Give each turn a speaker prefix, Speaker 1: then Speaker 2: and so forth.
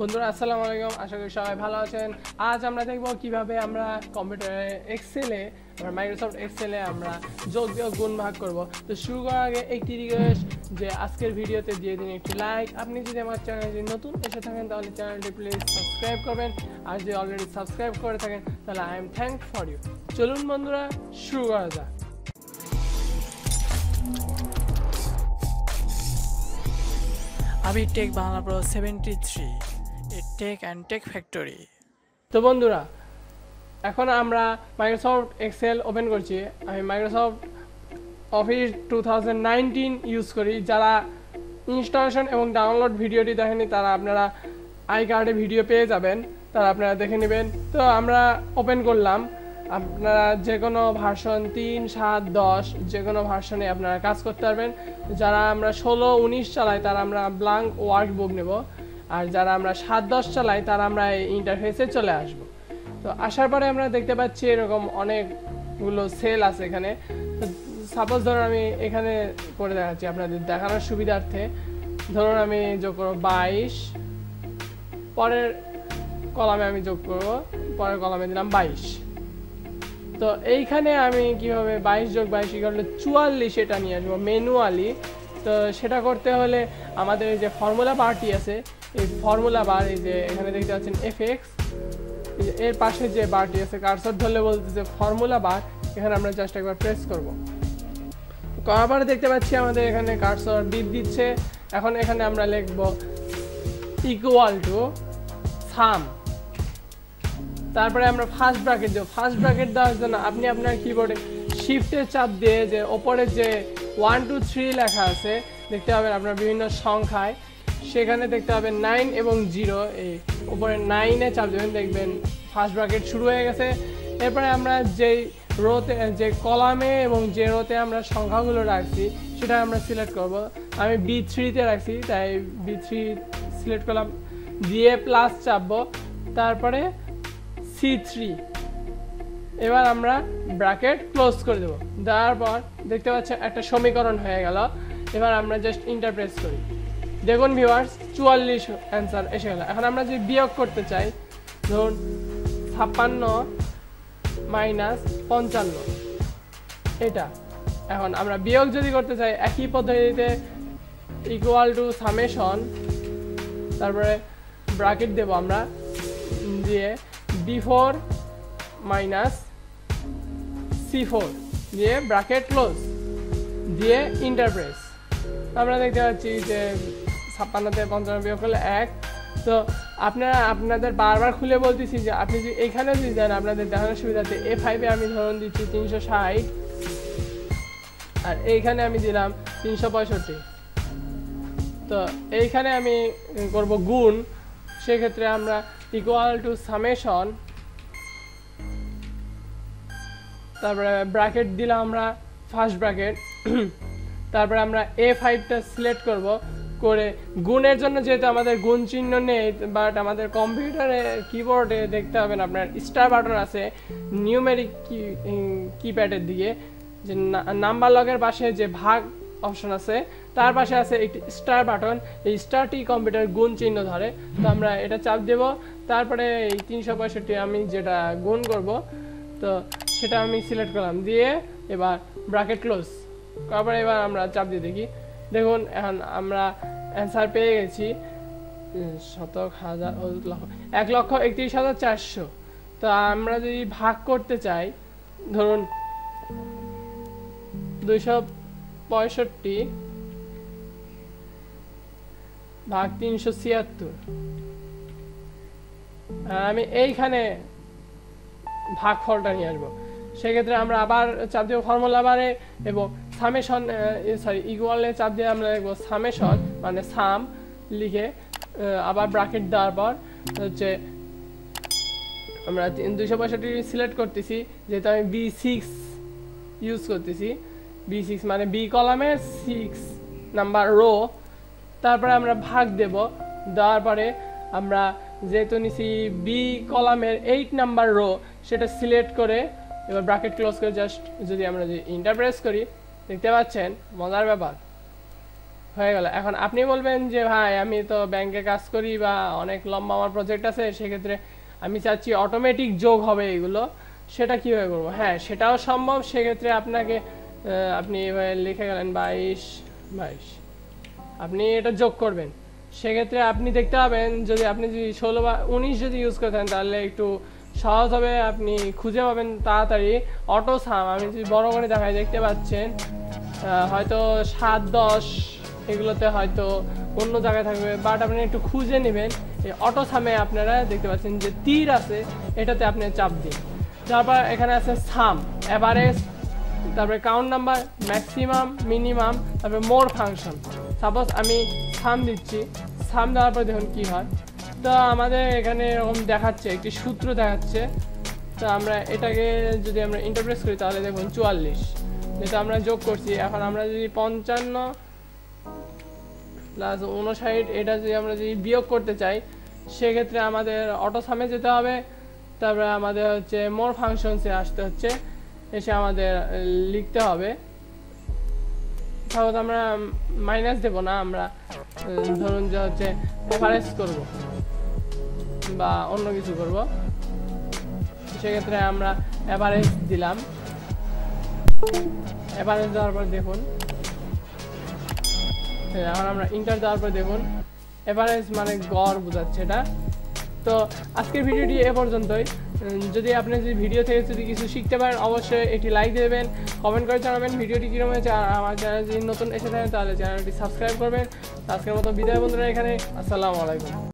Speaker 1: বন্ধুরা, আসসালামু আলাইকুম। আশা করি সবাই ভালো আছেন। আজ আমরা দেখব কীভাবে আমরা কম্পিউটারে এক্সেলে আমরা মাইক্রোসফট এক্সেলে আমরা যোগ বিয়োগ গুণ ভাগ করব। তো শুরু করার আগে একটি রিকোয়েস্ট যে আজকের ভিডিওতে দিয়ে দিন একটি লাইক আপনি যদি আমার চ্যানেলটি নতুন এসে থাকেন, তাহলে চ্যানেলটি প্লিজ সাবস্ক্রাইব করবেন। আর যদি অলরেডি সাবস্ক্রাইব করে থাকেন, তাহলে I am thank for you চলুন বন্ধুরা, শুরু করা যাক।
Speaker 2: আমি tech Bangla pro seventy three tech and tech factory
Speaker 1: তো বন্ধুরা, এখন আমরা মাইক্রোসফট এক্সেল ওপেন করছি। আমি Microsoft Office two thousand use করি। যারা ইনস্টলেশন এবং ডাউনলোড ভিডিওটি দেখেনি তারা আপনারা আই কার্ডে ভিডিও পেয়ে যাবেন। তারা আপনারা দেখে নেবেন। তো আমরা ওপেন করলাম। আপনারা যে কোনো ভার্সন তিন, সাত, দশ যে কোনো ভার্সনে আপনারা কাজ করতে পারবেন। যারা আমরা ষোলো, উনিশ চালাই, তারা আমরা ব্লাঙ্ক ওয়ার্ক বুক নেব। আর যারা আমরা সাত দশ চালাই, তারা আমরা ইন্টারফেসে চলে আসব। তো আসার পরে আমরা দেখতে পাচ্ছি এরকম অনেকগুলো সেল আছে এখানে। সাপোজ ধরুন আমি এখানে করে দেখাচ্ছি আপনাদের দেখানোর সুবিধার্থে। ধরুন আমি যোগ করব বাইশ, পরের কলামে আমি যোগ করব, পরের কলামে দিলাম বাইশ। তো এইখানে আমি কীভাবে বাইশ যোগ বাইশ করলে চুয়াল্লিশ এটা নিয়ে আসব ম্যানুয়ালি তো সেটা করতে হলে আমাদের এই যে ফর্মুলা বারটি আছে, এই ফর্মুলা বার এই যে এখানে দেখতে পাচ্ছেন এফ এক্সের পাশে যে বারটি আছে কারসর ধরলে বলতে যে ফর্মুলা বার, এখানে আমরা জাস্ট একবার প্রেস করব। পরে দেখতে পাচ্ছি আমাদের এখানে কারসর বিট দিচ্ছে, এখন এখানে আমরা লিখব ইকুয়াল টু সাম তারপরে আমরা ফার্স্ট ব্র্যাকেট দেবো। ফার্স্ট ব্র্যাকেট দেওয়ার জন্য আপনি আপনার কিবোর্ডে শিফটের চাপ দিয়ে যে ওপরে যে ওয়ান টু থ্রি লেখা আছে। দেখতে পাবেন আপনার বিভিন্ন সংখ্যায়। সেখানে দেখতে পাবেন নাইন এবং জিরো এই উপরে নাইনে চাপ দেবেন, দেখবেন ফার্স্ট ব্র্যাকেট শুরু হয়ে গেছে। এরপরে আমরা যেই রোতে যে কলামে এবং যে রোতে আমরা সংখ্যাগুলো রাখছি, সেটা আমরা সিলেক্ট করব। আমি বি থ্রিতে রাখছি, তাই বি থ্রি সিলেক্ট করলাম। দিয়ে প্লাস চাপবো। তারপরে সি থ্রি এবার আমরা ব্র্যাকেট ক্লোজ করে দেবো। দেওয়ার পর দেখতে পাচ্ছেন একটা সমীকরণ হয়ে গেল। এবার আমরা জাস্ট ইন্টারপ্রেস করি। দেখুন ভিউয়ার্স চুয়াল্লিশ অ্যান্সার এসে গেল। এখন আমরা যদি বিয়োগ করতে চাই, ধরুন ছাপ্পান্ন মাইনাস পঞ্চান্ন। এটা। এখন আমরা বিয়োগ যদি করতে চাই, একই পদ্ধতিতে ইকুয়াল টু সামেশন তারপরে ব্র্যাকেট দেবো আমরা দিয়ে B four minus C four দিয়ে ব্র্যাকেট ক্লোজ দিয়ে ইন্টারপ্রেস আমরা দেখতে পাচ্ছি যে ছাপ্পান্নতে পঞ্চান্ন বিয়োগ করলে এক। তো আপনারা, আপনাদের বারবার খুলে বলতেছি যে আপনি যদি এখানে যদি দেন আপনাদের দেখানোর সুবিধাতে এ ফাইভে আমি ধরুন দিচ্ছি তিনশো ষাট। আর এইখানে আমি দিলাম তিনশো পঁয়ষট্টি। তো এইখানে আমি করব গুণ। সেক্ষেত্রে আমরা ইকুয়াল টু সামেশন তারপরে ব্র্যাকেট দিলাম আমরা ফার্স্ট ব্র্যাকেট তারপরে আমরা এ ফাইভটা সিলেক্ট করব। করে গুণের জন্য যেহেতু আমাদের গুণ চিহ্ন নেই বাট আমাদের কম্পিউটারে কিবোর্ডে দেখতে হবেন আপনার স্টার বাটন আছে নিউমেরিক কি কিপ্যাডের দিকে। যে নাম্বার লগের পাশে যে ভাগ অপশন আছে, তার পাশে আছে একটি স্টার বাটন এই স্টারটি কম্পিউটার গুণ চিহ্ন ধরে। তো আমরা এটা চাপ দেব। তারপরে এই তিনশো পঁয়ষট্টি আমি যেটা গুণ করব, তো সেটা আমি সিলেক্ট করলাম। দিয়ে এবার ব্রাকেট ক্লোজ তারপরে এবার আমরা চাপ দিয়ে দেখি। দেখুন, এখন আমরা অ্যান্সার পেয়ে গেছি। শতক হাজার লক্ষ, এক লক্ষ একত্রিশ হাজার চারশো। তো আমরা যদি ভাগ করতে চাই, ধরুন দুইশো পঁয়ষট্টি ভাগ তিনশো ছিয়াত্তর। আমি এইখানে ভাগ ফলটা নিয়ে আসব। সেক্ষেত্রে আমরা আবার চাপ দেবো ফর্মুলা বারে এবং সামেশন সরি ইকুয়ালে চাপ দিয়ে আমরা লিখব সামেশন মানে সাম লিখে আবার ব্রাকেট দেওয়ার পর, হচ্ছে আমরা দুইশো পঁয়ষট্টি সিলেক্ট করতেছি, যেহেতু আমি বি সিক্স ইউজ করতেছি বি সিক্স মানে বি কলামের সিক্স নাম্বার রো তারপরে আমরা ভাগ দেব, দেওয়ার পরে আমরা যেহেতু নিছি বি কলামের এইট নাম্বার রো সেটা সিলেক্ট করে এবার ব্র্যাকেট ক্লোজ করে জাস্ট যদি আমরা যদি ইন্টারপ্রেস করি, দেখতে পাচ্ছেন মজার ব্যাপার। হয়ে গেল। এখন আপনি বলবেন যে, ভাই, আমি তো ব্যাংকে কাজ করি বা অনেক লম্বা আমার প্রজেক্ট আছে, সেক্ষেত্রে আমি চাচ্ছি অটোমেটিক যোগ হবে এগুলো। সেটা কীভাবে করব? হ্যাঁ সেটাও সম্ভব। সেক্ষেত্রে আপনাকে আপনি এভাবে লিখে গেলেন বাইশ বাইশ। আপনি এটা যোগ করবেন। সেক্ষেত্রে আপনি দেখতে পাবেন যদি আপনি যদি ষোলো বা উনিশ যদি ইউজ করতেন তাহলে একটু সহজ হবে, আপনি খুঁজে পাবেন তাড়াতাড়ি। অটো সাম, আমি যদি বড় করে দেখাই, দেখতে পাচ্ছেন। হয়তো সাত, দশ, এগুলোতে হয়তো অন্য জায়গায় থাকবে বাট আপনি একটু খুঁজে নেবেন। এই অটো সামে আপনারা দেখতে পাচ্ছেন যে তীর আছে, এটাতে আপনি চাপ দিন। তারপর এখানে আছে সাম এভারেজ তারপরে কাউন্ট নাম্বার, ম্যাক্সিমাম, মিনিমাম, তারপরে মোর ফাংশন। সাপোজ আমি সাম দিচ্ছি, সাম দেওয়ার পর দেখুন কী হয়। তো আমাদের এখানে এরকম দেখাচ্ছে, একটি সূত্র দেখাচ্ছে। তো আমরা এটাকে যদি আমরা ইন্টারপ্রেস করি তাহলে দেখুন চুয়াল্লিশ। যেটা আমরা যোগ করছি, এখন আমরা যদি পঞ্চান্ন প্লাস উনষাট এটা যদি আমরা যদি বিয়োগ করতে চাই, সেক্ষেত্রে আমাদের অটো সামে যেতে হবে। তারপরে আমাদের হচ্ছে মোর ফাংশনসে আসতে হচ্ছে, এসে আমাদের লিখতে হবে। তাহলে আমরা মাইনাস দেব না, আমরা ধরুন যে হচ্ছে এভারেজ করব। বা অন্য কিছু করব। সেক্ষেত্রে আমরা এভারেজ দিলাম। এভারেজ দেওয়ার পর দেখুন। এখন আমরা ইন্টার দেওয়ার পর দেখুন। এভারেজ মানে গড় বোঝাচ্ছে এটা। তো আজকের ভিডিওটি এ পর্যন্তই। যদি আপনি যদি ভিডিও থেকে যদি কিছু শিখতে পারেন, অবশ্যই একটি লাইক দেবেন, কমেন্ট করে জানাবেন ভিডিওটি কীরকম হয়েছে। আর আমার চ্যানেল যদি নতুন এসে থাকেন, তাহলে চ্যানেলটি সাবস্ক্রাইব করবেন। আজকের মতো বিদায় বন্ধুরা এখানে। আসসালামু আলাইকুম।